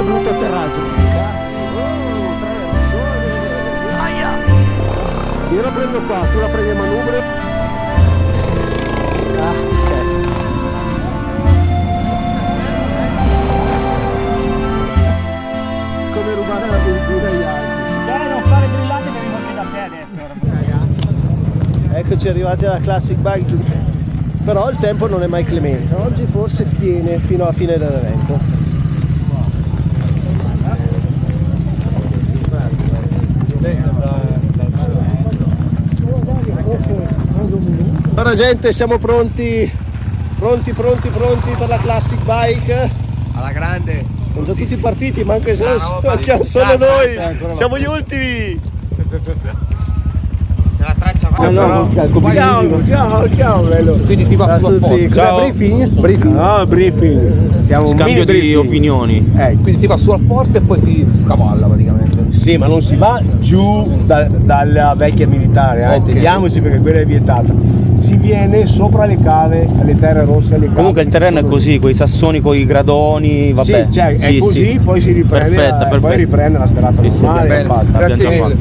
che brutto atterraggio. Oh. Io la prendo qua, tu la prendi a manubrio. Ah. Come rubare la benzina agli altri. Dai, non fare brillante che vengo anche da te adesso. Eccoci arrivati alla Classic Bike, però il tempo non è mai clemente. Oggi forse tiene fino alla fine dell'evento. Allora gente siamo pronti, pronti, pronti, pronti per la Classic Bike. Alla grande. Sono già tutti partiti, manca solo, no, manchiamo solo Ah, noi. Siamo gli ultimi. C'è la traccia No, no, ciao, ciao, ciao, bello. Quindi ti va sulla tutti. foto. Ciao. briefing? Briefing. No, briefing. Siamo un Scambio di briefing. opinioni. Ecco. Quindi si va su al forte e poi si scavalla praticamente. Sì, ma non si va giù da- dalla vecchia militare, eh, Ok. intendiamoci perché quella è vietata. Si viene sopra le cave, alle terre rosse, alle cave. Comunque il terreno è così, con i sassoni, con i gradoni, vabbè. Sì, cioè, è Sì, così, sì. poi si riprende, Perfetto, la, perfetto. poi riprende la sterata Sì, sì, normale. bene. fatta. Grazie mille.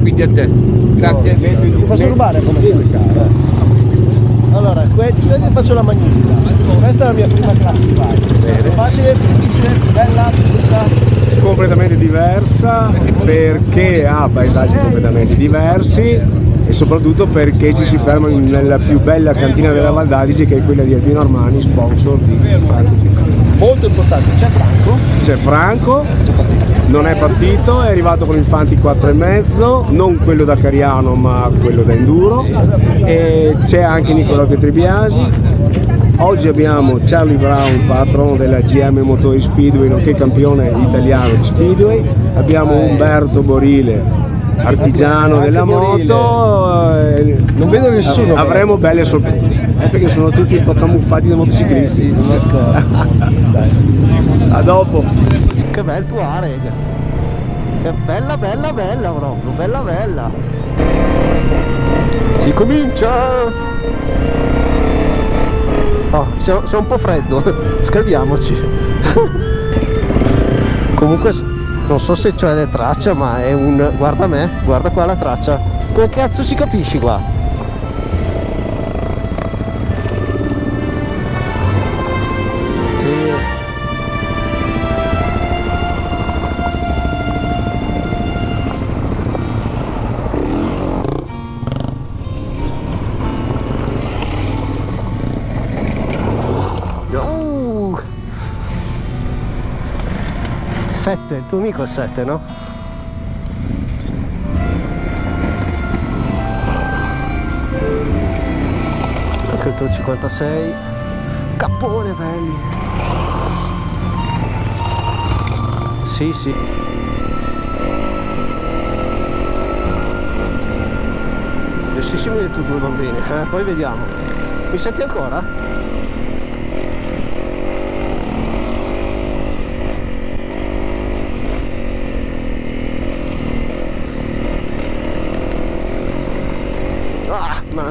Quindi a te. Grazie. Ti posso rubare come spiegare? Allora, que- sai che faccio la magnifica. Questa è la mia prima classic bike. Facile, difficile, bella, brutta. Completamente diversa perché ha paesaggi completamente diversi e soprattutto perché ci si ferma nella più bella cantina della Val d'Adige che è quella di Albino Armani, sponsor di Franco. Molto importante, c'è Franco. C'è Franco, non è partito, è arrivato con il Fanti 4,5, non quello da Cariano ma quello da Enduro e c'è anche Nicolò Pietribiasi. Oggi abbiamo Charlie Brown, patrono della GM Motori Speedway, nonché campione italiano di Speedway. Abbiamo Umberto Borile, artigiano della moto. eh, Non vedo nessuno. Avremo belle sorprese. Eh, perché sono tutti un po' camuffati da motociclisti. non nascosto. A dopo. Che bel tuo Areg. Che bella, bella, bella proprio, bella, bella. Si comincia! Oh, siamo un po' freddo, scaldiamoci. Comunque non so se c'è le tracce, ma è un. guarda me, guarda qua la traccia. Come cazzo ci capisci qua? 7, il tuo amico è 7, no? Anche il tuo 56. Cappone belli. Sì, sì. Grossissimi i tuoi due bambini, eh? poi vediamo. Mi senti ancora?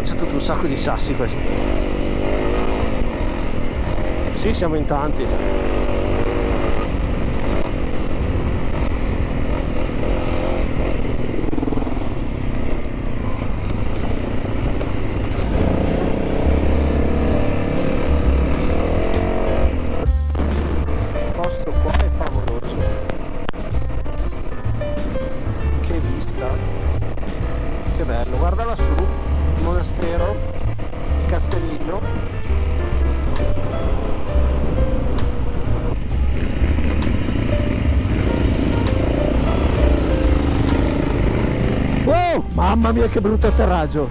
Ah, mi ha lanciato tu un sacco di sassi questi. Sì, siamo in tanti. Mamma mia che brutto atterraggio.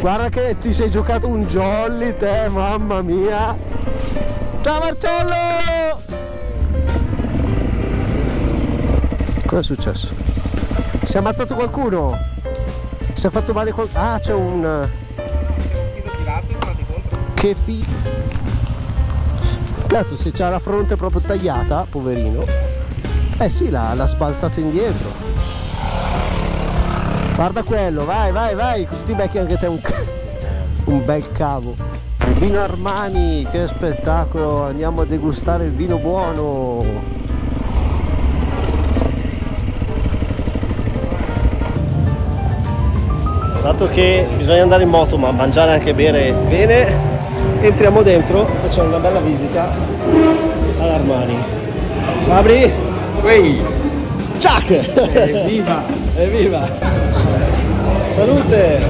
Guarda che ti sei giocato un jolly te, mamma mia. Ciao Marcello! Cosa è successo? Si è ammazzato qualcuno? Si è fatto male qualcuno? Ah, c'è un... Che fi... Cazzo, se c'ha la fronte proprio tagliata, poverino. Eh sì, l'ha, sbalzato indietro. Guarda quello, vai, vai, vai, così ti becchi anche te un, un bel cavo. Vino Armani, che spettacolo! Andiamo a degustare il vino buono! Dato che bisogna andare in moto ma mangiare anche bene bene, entriamo dentro facciamo una bella visita all'Armani. Fabri? Ehi, Ciak! evviva! Evviva! Salute!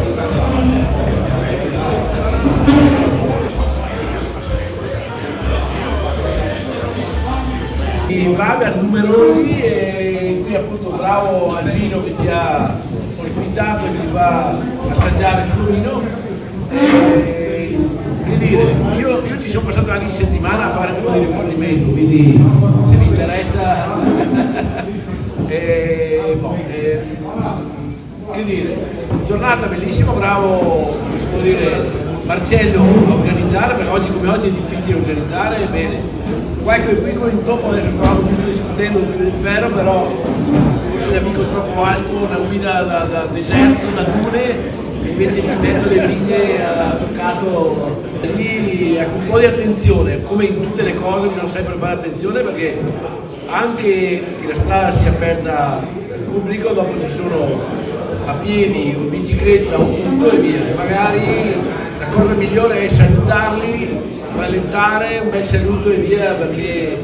I Baber numerosi e qui appunto bravo Albino che ci ha ospitato e ci fa assaggiare il suo vino. E, che dire, io, io ci sono passato anche in settimana a fare un po' di rifornimento, quindi se vi e, boh, e, che dire, giornata bellissima, bravo dire, Marcello a organizzare, perché oggi come oggi è difficile organizzare, bene. Qualche piccolo intoppo, adesso stavamo giusto discutendo un filo di ferro, però forse un amico troppo alto, una guida da, da deserto, da dune, invece in mezzo alle vigne ha toccato lì un po' di attenzione, come in tutte le cose bisogna sempre fare attenzione perché anche se la strada sia aperta al pubblico, dopo ci sono a piedi o bicicletta o tutto e via. E magari la cosa migliore è salutarli, rallentare, un bel saluto e via perché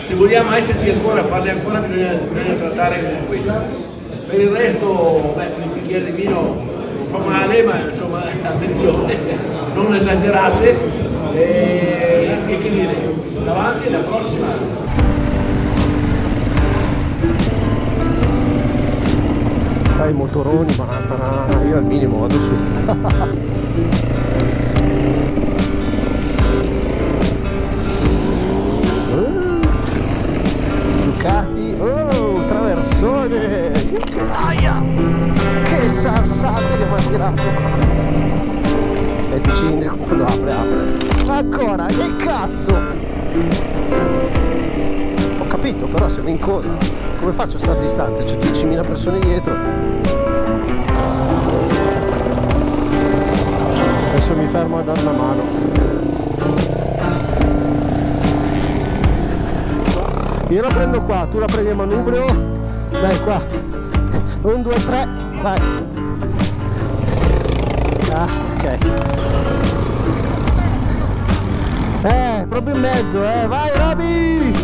se vogliamo esserci ancora, farne ancora, bisogna, bisogna trattare come questo. Per il resto, beh, un bicchiere di vino fa male, ma insomma attenzione, non esagerate e, e che dire, davanti alla prossima. Fai i motoroni, ma io al minimo vado su. È il cilindrico quando apre, apre. Ancora, che cazzo! Ho capito, però siamo in coda. Come faccio a stare distante? C'è 10.000 persone dietro. Adesso mi fermo a dare una mano. Io la prendo qua, tu la prendi a manubrio. Dai qua. Un, due, tre, vai. Ok. Eh, proprio in mezzo, eh. Vai, Roby!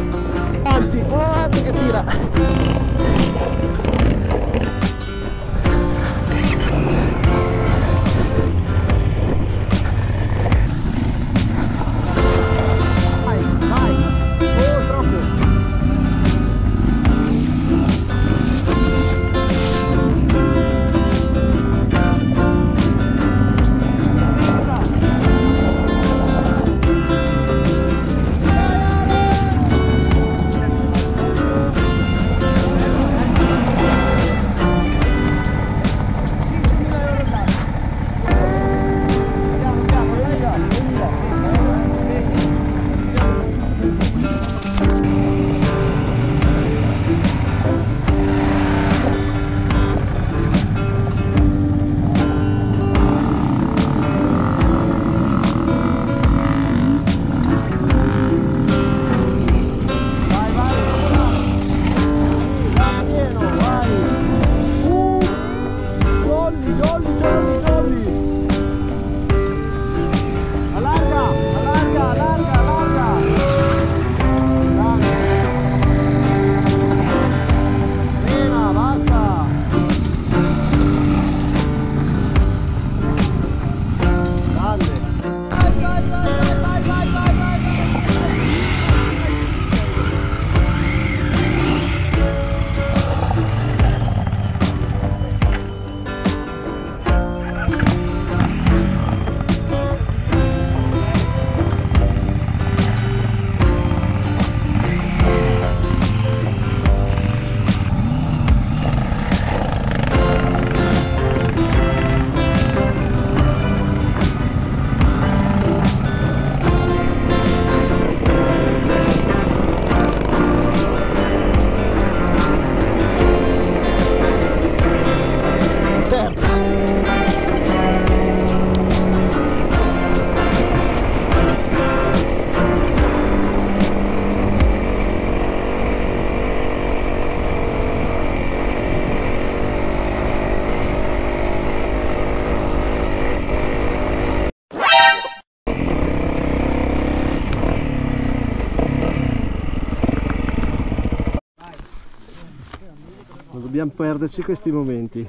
Dobbiamo perderci questi momenti.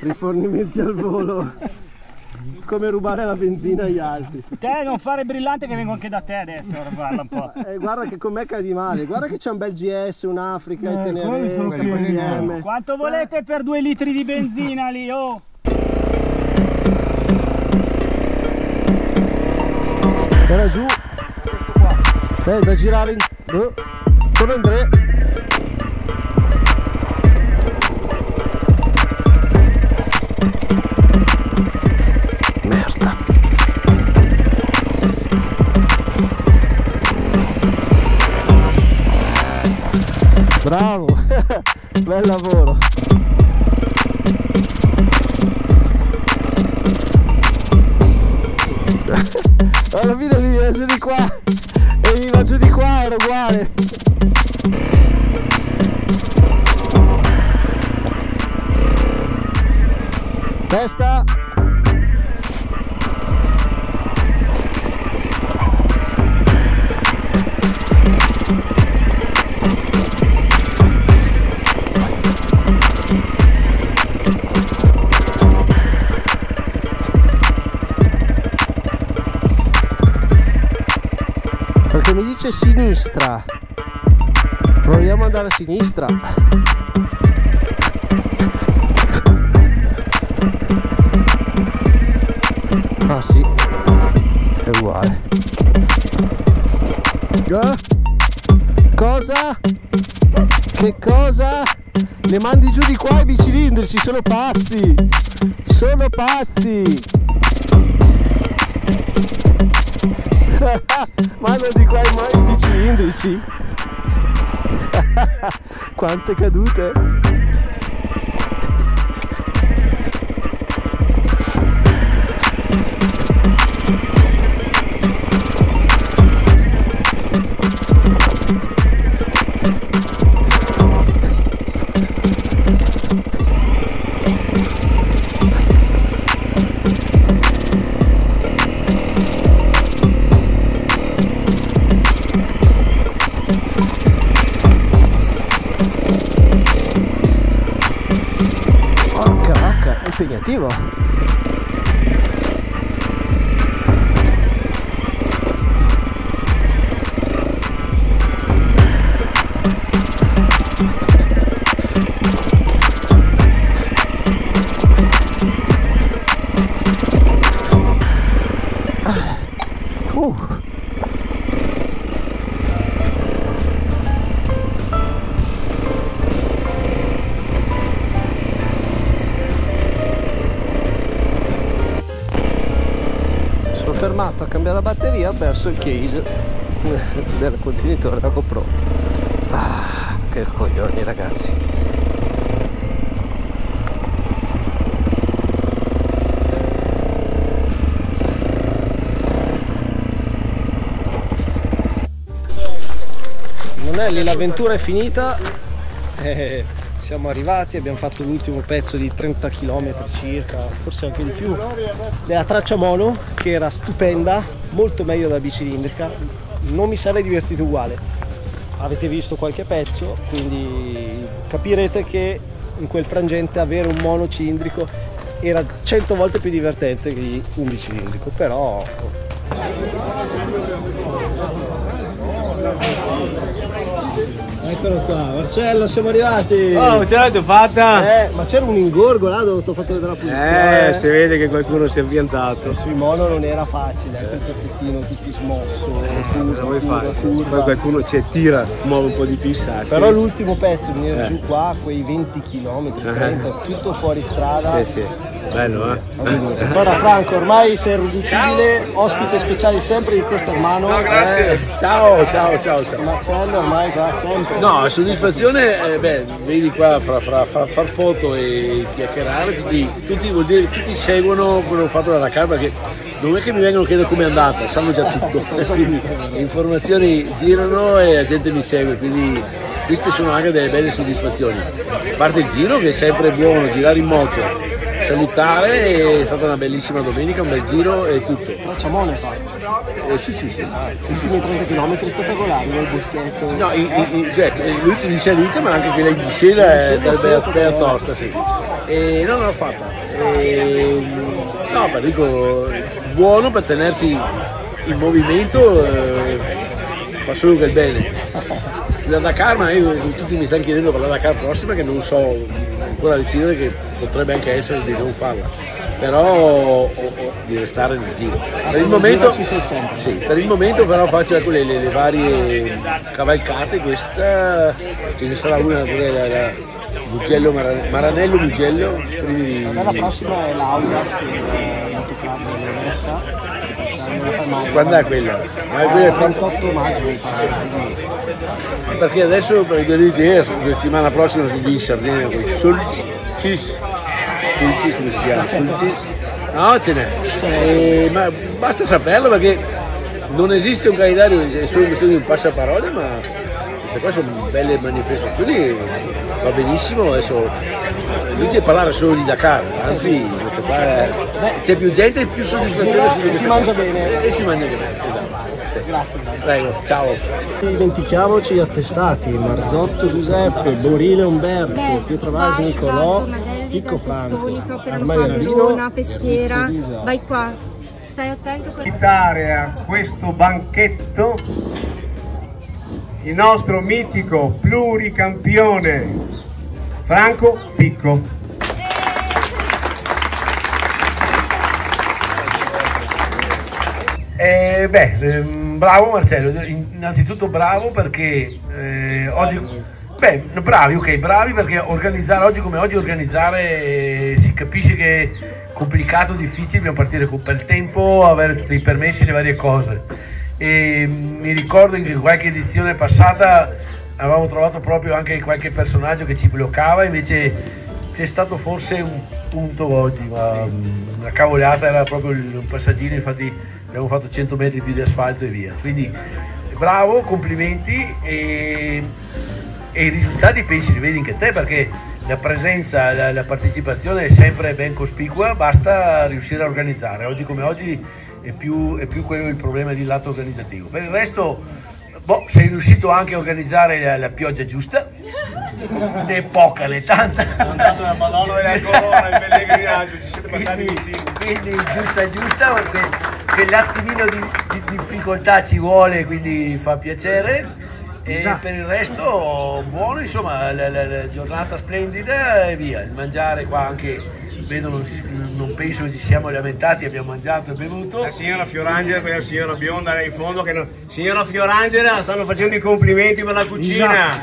Rifornimenti al volo. Come rubare la benzina agli altri. Te non fare brillante che vengo anche da te adesso a rubarla un po'. Eh, guarda che con me cadi male. Guarda che c'è un bel GS, un'Africa, Eh, il quelli sono Tenere. Quanto volete per due litri di benzina lì, oh? Era giù. Eh, da girare in... Oh. Come Andrea. Merda. Perché mi dice sinistra. Proviamo ad andare a sinistra. Ah sì, è uguale. Eh? Cosa? Che cosa? Le mandi giù di qua i bicilindrici, sono pazzi! Sono pazzi! Manda di qua i, ma- i bicilindrici. Quante cadute. Batteria ho perso il case del contenitore da GoPro ah, che coglioni ragazzi. Lì l'avventura è finita. Eh, siamo arrivati abbiamo fatto l'ultimo pezzo di 30 km circa forse anche di più della traccia mono che era stupenda molto meglio della bicilindrica non mi sarei divertito uguale. Avete visto qualche pezzo quindi capirete che in quel frangente avere un mono cilindrico era 100 volte più divertente di un bicilindrico però Eccolo qua, Marcello, siamo arrivati! Oh, ce l'avete fatta? Eh, ma c'era un ingorgo là dove ti ho fatto vedere la pulizia. Eh, si vede che qualcuno si è ambientato. Sui mono non era facile, anche il pezzettino tutti smosso, curva, Lo vuoi curva, fare? curva. Poi qualcuno ci tira, muove un po' di i sassi. Però l'ultimo pezzo, venire Eh. giù qua, quei 20 km, 30, tutto fuori strada. Sì, sì. Bello, eh? Allora Franco, ormai sei irriducibile, ospite speciale sempre di questo hermano. Ciao, grazie. Ciao, ciao, ciao, ciao. Marcello ormai va sempre. No, soddisfazione, eh, beh, vedi qua fra, fra- fra- far foto e chiacchierare, tutti, tutti, vuol dire, tutti seguono quello che ho fatto da Dakar perché non è che mi vengono a chiedere com'è andata, sanno già tutto. quindi le informazioni girano e la gente mi segue, quindi queste sono anche delle belle soddisfazioni. A parte il giro che è sempre buono, girare in moto, salutare, è stata una bellissima domenica, un bel giro e tutto. Tracciamone fatto. Eh, sì, sì, sì. Gli ultimi 30 km spettacolari nel boschetto. No, i, i, cioè, l'ultima di salita, ma anche quella di discesa è stata bella, tosta, sì. E non l'ho fatta. E, no, ma dico, buono per tenersi in movimento, eh, fa solo che il bene. Sulla Dakar, ma io, tutti mi stanno chiedendo per la Dakar prossima che non so ancora decidere che potrebbe anche essere di non farla però o, o, di restare nel giro. Per il momento, sì, per il momento però faccio ecco, le, le, varie cavalcate, questa ce ne sarà una pure la, la Mugello, Maran- Maranello Mugello. quindi- La prossima è l'Audax, il motoclub di mai. Quando è quella? Ma è quella Il tra- 38 maggio perché adesso per i due settimana prossima sono lì in Sardegna con i Sulcis, Sulcis come si chiama? Sulcis? No, ce n'è, E- ma basta saperlo perché non esiste un calendario, è solo questione di un passaparole, ma queste qua sono belle manifestazioni, va benissimo, adesso è inutile parlare solo di Dakar, anzi queste qua è- c'è più gente e più soddisfazione Si queste mangia bene. E si mangia bene, esatto. sì. Grazie. Prego, ciao. Dimentichiamoci gli attestati, Marzotto Giuseppe, Borile Umberto, Beh, Pietrovasi vai Nicolò, Picco Testoni, Opera Armaio Verona, Peschiera, vai qua, stai attento con invitare a questo banchetto il nostro mitico pluricampione Franco Picco. Eh, beh, ehm, bravo Marcello, innanzitutto bravo perché eh, oggi, beh, bravi, ok, bravi perché organizzare oggi come oggi organizzare eh, si capisce che è complicato, difficile, dobbiamo partire con- per tempo, avere tutti i permessi, le varie cose. E mm, mi ricordo che in qualche edizione passata avevamo trovato proprio anche qualche personaggio che ci bloccava, invece c'è stato forse un punto oggi, ma mm, una cavolata era proprio un passaggino, infatti abbiamo fatto 100 metri più di asfalto e via. Quindi bravo, complimenti e, e i risultati pensi li vedi anche te perché la presenza, la, la partecipazione è sempre ben cospicua, basta riuscire a organizzare. Oggi come oggi è più, è più quello il problema di lato organizzativo. Per il resto, boh, sei riuscito anche a organizzare la, la pioggia giusta, né poca né tanta. Andato da Madonna della Corona, il pellegrinaggio, ci siete passati quindi, vicino. quindi giusta giusta perché quell'attimino di, di difficoltà ci vuole quindi fa piacere e per il resto buono insomma la, la- la giornata splendida e via. Il mangiare qua anche vedo non, non penso che ci siamo lamentati abbiamo mangiato e bevuto. La signora Fiorangela, quella signora bionda là in fondo che non... Signora Fiorangela, stanno facendo i complimenti per la cucina.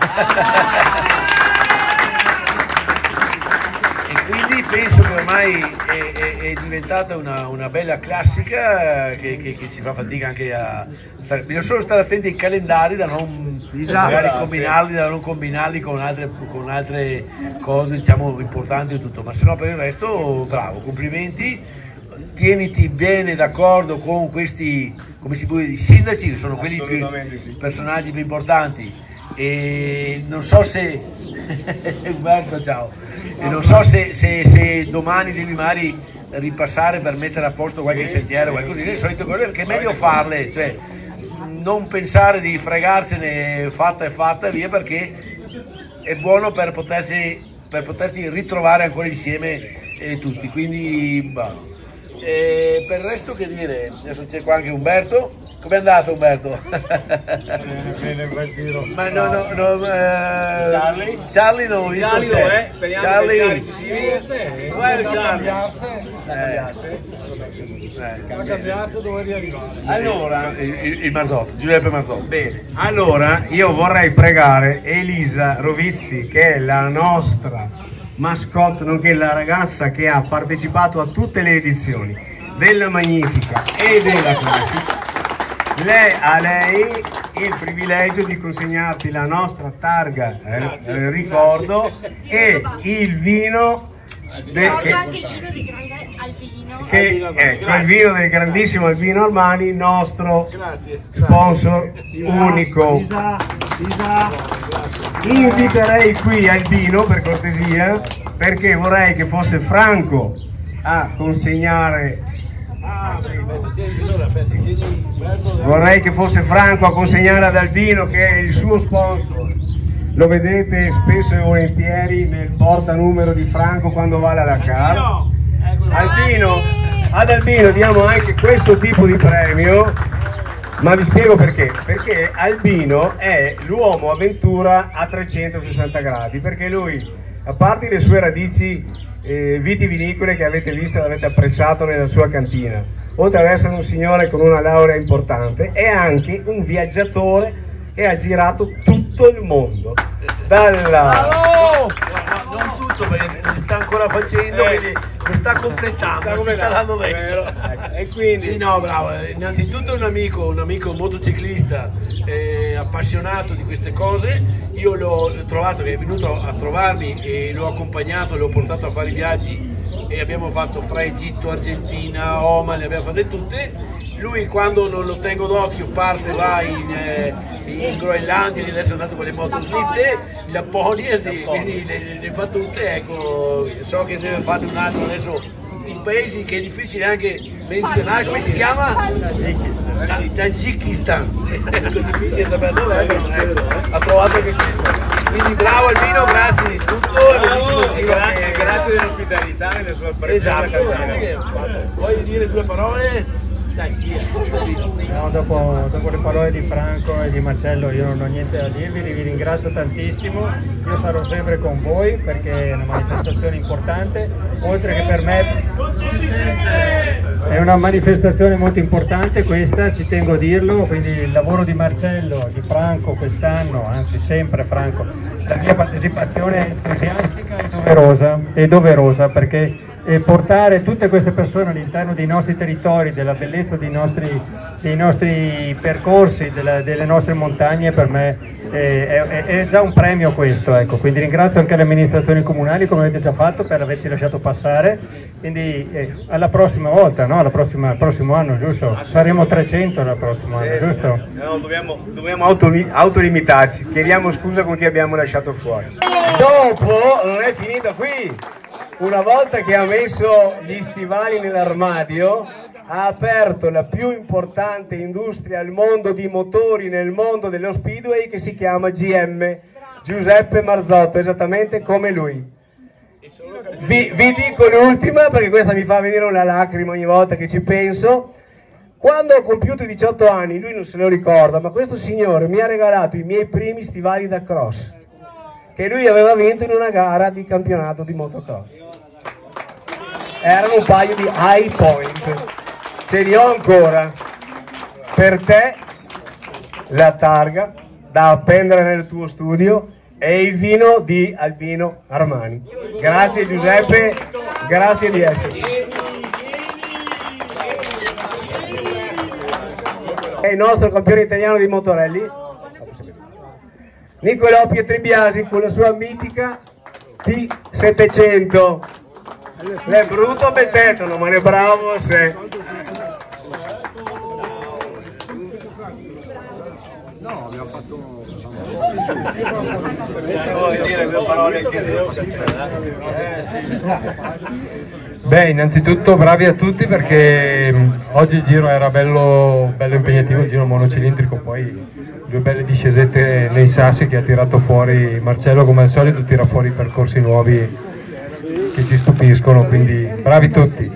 e quindi penso che ormai è, è- è diventata una, una bella classica che, che- che si fa fatica anche a stare, bisogna solo stare attenti ai calendari da non magari combinarli, da non combinarli con altre, con altre cose diciamo importanti e tutto ma se no per il resto bravo complimenti tieniti bene d'accordo con questi come si può dire sindaci che sono quelli più sì. personaggi più importanti. E non so se Umberto ciao. E non so se, se- se domani devi magari ripassare per mettere a posto qualche sentiero qualcosa di solito cose che è meglio farle cioè non pensare di fregarsene fatta e fatta via perché è buono per poterci, per poterci ritrovare ancora insieme eh, tutti. Quindi bah. E per il resto che dire adesso c'è qua anche Umberto com'è andato Umberto? Ma no, no, no, eh, Charlie? Charlie non ho visto Charlie c'è. dov'è? Speriamo che Charlie, Charlie ci sia. Dov'è il Charlie? Allora, il, il, il Marzotto, Giuseppe Marzotto. Bene, allora io vorrei pregare Elisa Rovizzi, che è la nostra mascotte, nonché la ragazza che ha partecipato a tutte le edizioni della Magnifica e della Classica. Lei, a lei il privilegio di consegnarti la nostra targa eh, eh, ricordo e il vino de- che, anche il vino di grande albino. che ecco, il vino del grandissimo Albino Armani, nostro sponsor unico. Inviterei qui Albino per cortesia perché vorrei che fosse Franco a consegnare vorrei che fosse Franco a consegnare ad Albino che è il suo sponsor. Lo vedete spesso e volentieri nel porta numero di Franco quando va alla Dakar Albino ad Albino diamo anche questo tipo di premio ma vi spiego perché. Perché Albino è l'uomo avventura a 360 gradi perché lui a parte le sue radici eh, vitivinicole che avete visto e avete apprezzato nella sua cantina. Oltre ad essere un signore con una laurea importante, è anche un viaggiatore e ha girato tutto il mondo. Dalla... No, non tutto perché sta ancora facendo, Eh. quindi lo sta completando, lo sta dando dentro. E quindi... Sì, no, bravo. Innanzitutto un amico, un amico motociclista eh, appassionato di queste cose. Io l'ho l'ho trovato, che è venuto a trovarmi e l'ho accompagnato, l'ho portato a fare i viaggi e abbiamo fatto fra Egitto, Argentina, Oman, le abbiamo fatte tutte. Lui quando non lo tengo d'occhio parte, va in, eh, in Groenlandia, adesso è andato con le moto slitte, in Lapponia, sì, quindi le, le- le fa tutte, ecco, so che deve farne un altro adesso in paesi che è difficile anche menzionare, come si chiama? Tagikistan. Tagikistan. Ecco, difficile sapere dove ecco, ha trovato anche questo. Quindi bravo Albino, grazie di tutto. giro grazie, grazie dell'ospitalità e della sua presenza Esatto. Vuoi dire due parole? No, dopo, dopo le parole di Franco e di Marcello io non ho niente da dirvi, vi ringrazio tantissimo, io sarò sempre con voi perché è una manifestazione importante, oltre che per me è una manifestazione molto importante questa, ci tengo a dirlo, quindi il lavoro di Marcello, di Franco quest'anno, anzi sempre Franco, la mia partecipazione è entusiastica e doverosa, e doverosa perché eh, portare tutte queste persone all'interno dei nostri territori, della bellezza dei nostri, dei nostri percorsi, della- delle nostre montagne, per me eh, è, è- è già un premio questo. Ecco. Quindi ringrazio anche le amministrazioni comunali, come avete già fatto, per averci lasciato passare. Quindi eh, alla prossima volta, no? alla prossima, al prossimo anno, giusto? Saremo 300 al prossimo anno, giusto? No, dobbiamo, dobbiamo auto- autolimitarci, chiediamo scusa con chi abbiamo lasciato fuori. Dopo non è finita qui, una volta che ha messo gli stivali nell'armadio ha aperto la più importante industria al mondo di motori nel mondo dello speedway che si chiama GM, Giuseppe Marzotto, esattamente come lui. Vi, vi dico l'ultima perché questa mi fa venire una lacrima ogni volta che ci penso. Quando ho compiuto i 18 anni, lui non se lo ricorda, ma questo signore mi ha regalato i miei primi stivali da cross, che lui aveva vinto in una gara di campionato di motocross. Erano un paio di high point. Ce li ho ancora. Per te la targa da appendere nel tuo studio e il vino di Albino Armani. Grazie Giuseppe, grazie di esserci. È il nostro campione italiano di motorelli, Nicolò Pietribiasi con la sua mitica T700. È brutto bel tetano, ma è bravo se. Beh, innanzitutto bravi a tutti perché mh, oggi il giro era bello, bello impegnativo, il giro monocilindrico, poi due belle discesette nei sassi che ha tirato fuori Marcello come al solito tira fuori percorsi nuovi che ci stupiscono, quindi bravi tutti.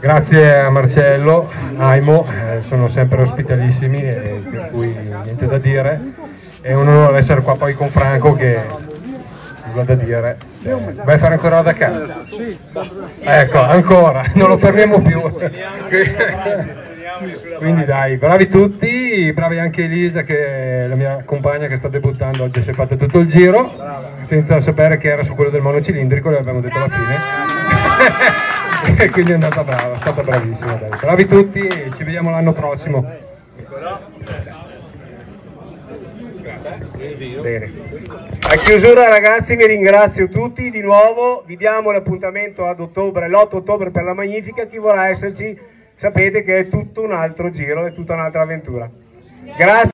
Grazie a Marcello, Aimo, eh, sono sempre ospitalissimi e per cui niente da dire. È un onore essere qua poi con Franco che nulla da dire. Cioè, vai a fare ancora la Dakar? Ecco, ancora, non lo fermiamo più. Quindi dai, bravi tutti, bravi anche Elisa che è la mia compagna che sta debuttando oggi, si è fatta tutto il giro, senza sapere che era su quello del monocilindrico, le abbiamo detto alla fine. e quindi è andata brava, è stata bravissima. Dai. Bravi tutti e ci vediamo l'anno prossimo. Bene. A chiusura ragazzi vi ringrazio tutti di nuovo, vi diamo l'appuntamento ad ottobre, l'8 ottobre per la Magnifica, chi vorrà esserci sapete che è tutto un altro giro, è tutta un'altra avventura. Grazie.